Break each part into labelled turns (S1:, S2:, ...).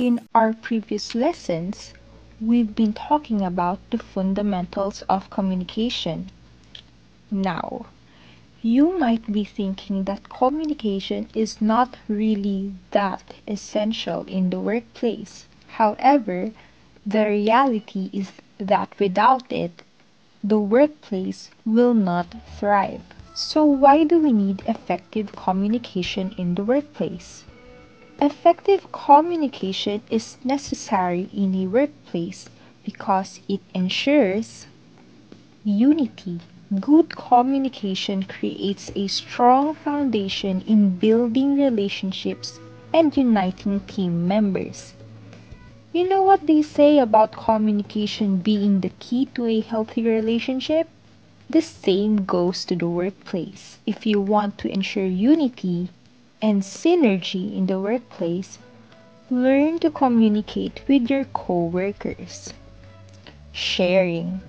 S1: In our previous lessons, we've been talking about the fundamentals of communication. Now, you might be thinking that communication is not really that essential in the workplace. However, the reality is that without it, the workplace will not thrive. So, why do we need effective communication in the workplace? Effective communication is necessary in a workplace because it ensures unity. Good communication creates a strong foundation in building relationships and uniting team members. You know what they say about communication being the key to a healthy relationship? The same goes to the workplace. If you want to ensure unity and synergy in the workplace, learn to communicate with your co-workers. Sharing.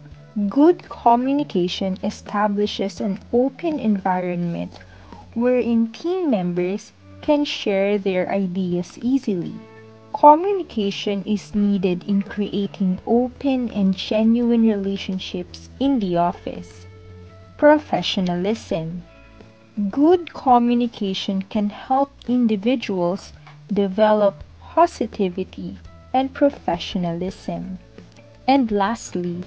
S1: Good communication establishes an open environment wherein team members can share their ideas easily. Communication is needed in creating open and genuine relationships in the office. Professionalism. Good communication can help individuals develop positivity and professionalism. And lastly,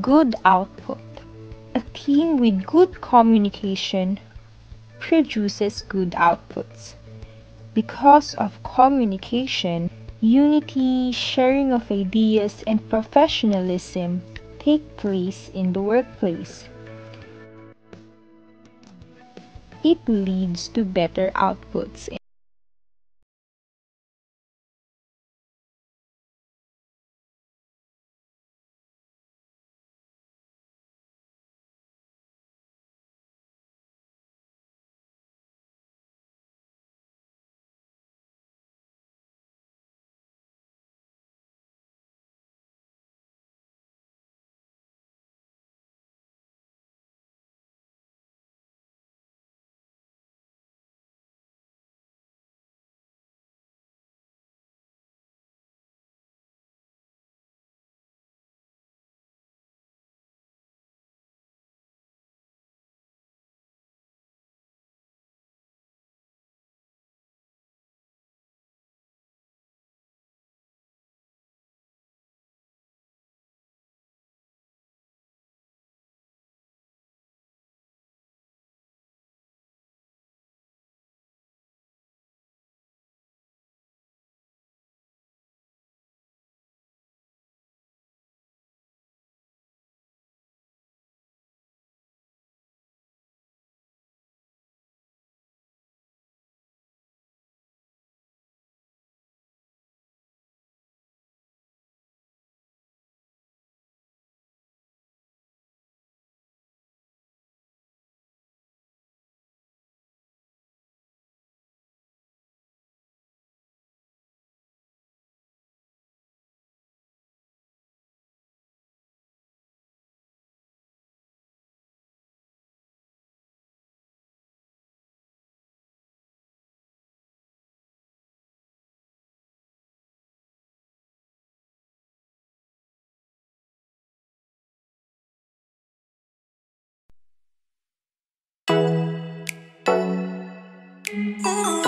S1: good output. A team with good communication produces good outputs. Because of communication, unity, sharing of ideas, and professionalism take place in the workplace. It leads to better outputs Oh.